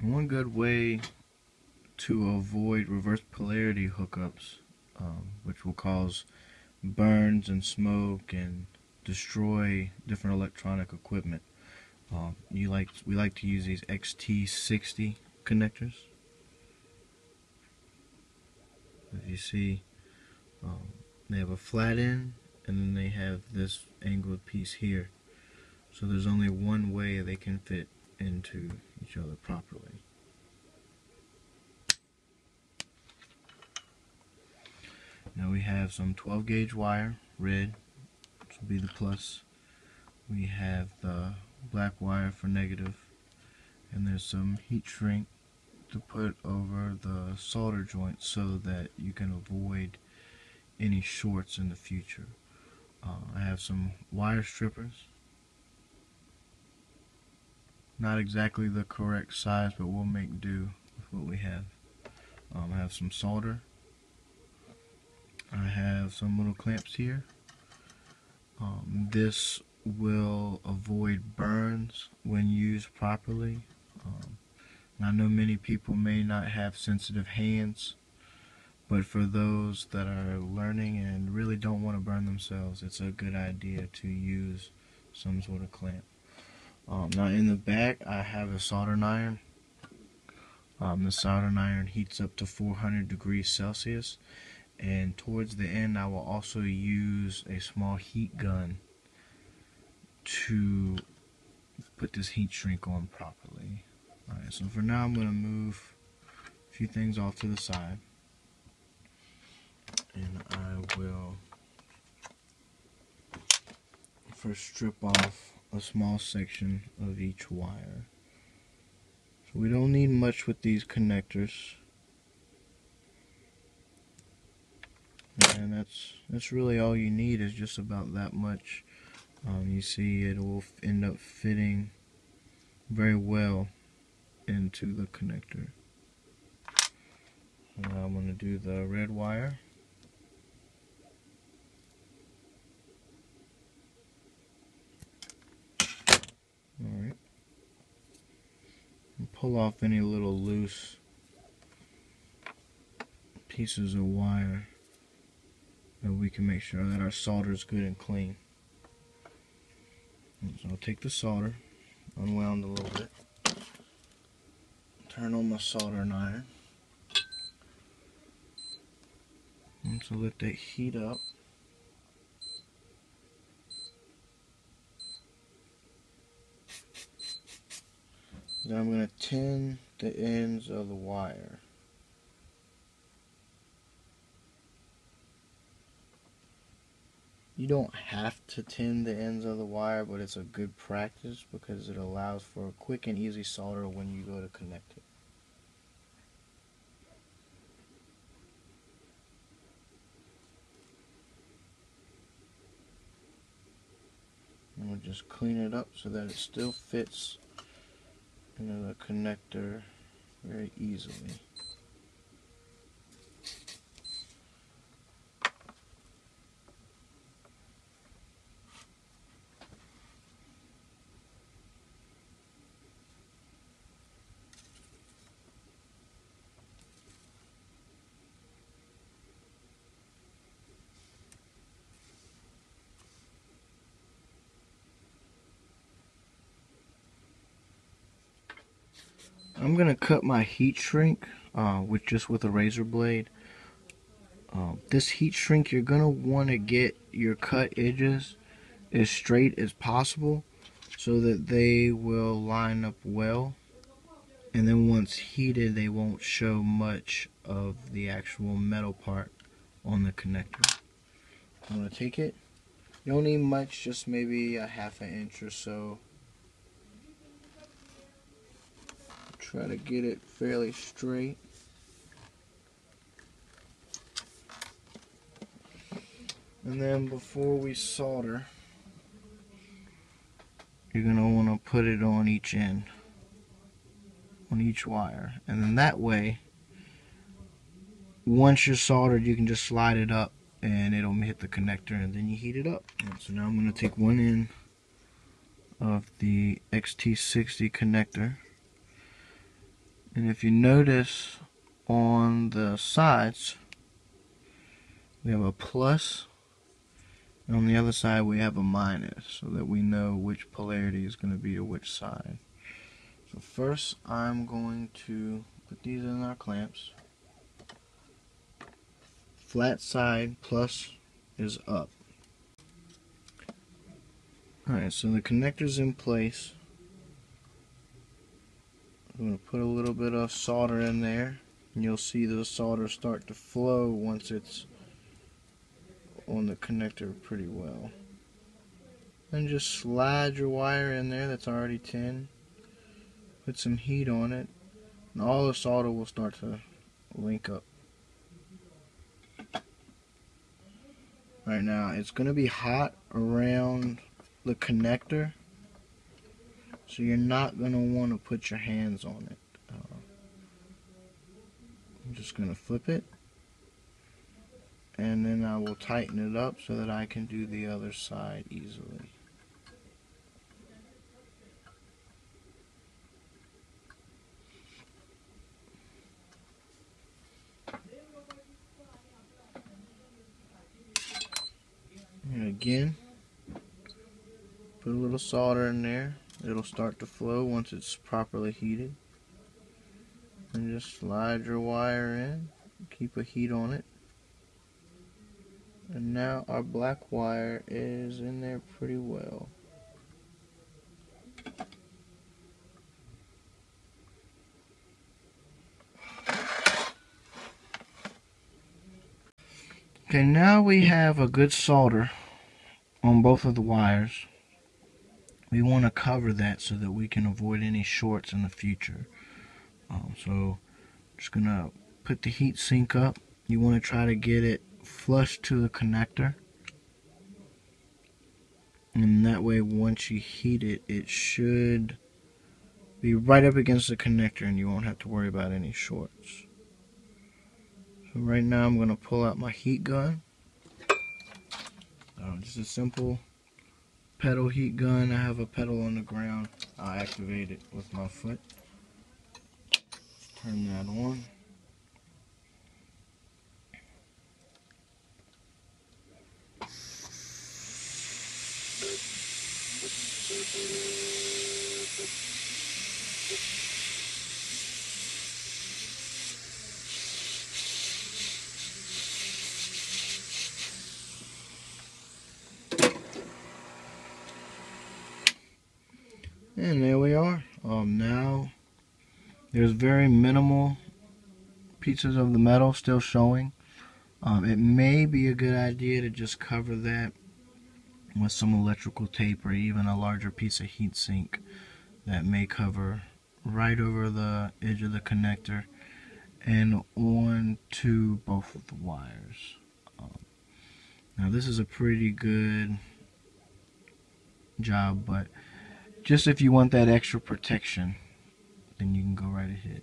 One good way to avoid reverse polarity hookups, um, which will cause burns and smoke and destroy different electronic equipment. Um, you like we like to use these XT60 connectors. As you see, um, they have a flat end and then they have this angled piece here. So there's only one way they can fit into each other properly. Now we have some 12 gauge wire, red, which will be the plus. We have the black wire for negative, and there's some heat shrink to put over the solder joint so that you can avoid any shorts in the future. Uh, I have some wire strippers. Not exactly the correct size, but we'll make do with what we have. Um, I have some solder. I have some little clamps here. Um, this will avoid burns when used properly. Um, I know many people may not have sensitive hands, but for those that are learning and really don't want to burn themselves, it's a good idea to use some sort of clamp. Um, now in the back, I have a soldering iron. Um, the soldering iron heats up to 400 degrees Celsius and towards the end I will also use a small heat gun to put this heat shrink on properly. Alright, so for now I'm going to move a few things off to the side and I will first strip off a small section of each wire. So we don't need much with these connectors. and that's that's really all you need is just about that much um, you see it will end up fitting very well into the connector now I'm going to do the red wire alright pull off any little loose pieces of wire and we can make sure that our solder is good and clean. So I'll take the solder, unwound a little bit, turn on my soldering iron, and so let that heat up. Then I'm going to tin the ends of the wire. You don't have to tin the ends of the wire, but it's a good practice because it allows for a quick and easy solder when you go to connect it. And we'll just clean it up so that it still fits into the connector very easily. I'm gonna cut my heat shrink uh, with just with a razor blade. Uh, this heat shrink, you're gonna want to get your cut edges as straight as possible so that they will line up well. And then once heated, they won't show much of the actual metal part on the connector. I'm gonna take it. You don't need much, just maybe a half an inch or so Try to get it fairly straight. And then before we solder, you're going to want to put it on each end, on each wire. And then that way, once you're soldered, you can just slide it up and it'll hit the connector and then you heat it up. So now I'm going to take one end of the XT60 connector And if you notice on the sides, we have a plus, and on the other side we have a minus, so that we know which polarity is going to be to which side. So first I'm going to put these in our clamps. Flat side plus is up. Alright, so the connector's in place. I'm going to put a little bit of solder in there and you'll see the solder start to flow once it's on the connector pretty well. And just slide your wire in there that's already tin. Put some heat on it and all the solder will start to link up. Right now it's going to be hot around the connector so you're not going to want to put your hands on it. Uh, I'm just going to flip it. And then I will tighten it up so that I can do the other side easily. And again, put a little solder in there it'll start to flow once it's properly heated. And just slide your wire in keep a heat on it. And now our black wire is in there pretty well. Okay now we have a good solder on both of the wires we want to cover that so that we can avoid any shorts in the future. Um, so just gonna put the heat sink up. You want to try to get it flush to the connector. And that way once you heat it, it should be right up against the connector and you won't have to worry about any shorts. So right now I'm going to pull out my heat gun. Uh, just a simple pedal heat gun. I have a pedal on the ground. I'll activate it with my foot. Turn that on. And there we are. Um, now, there's very minimal pieces of the metal still showing. Um, it may be a good idea to just cover that with some electrical tape or even a larger piece of heat sink that may cover right over the edge of the connector and on to both of the wires. Um, now this is a pretty good job, but just if you want that extra protection, then you can go right ahead.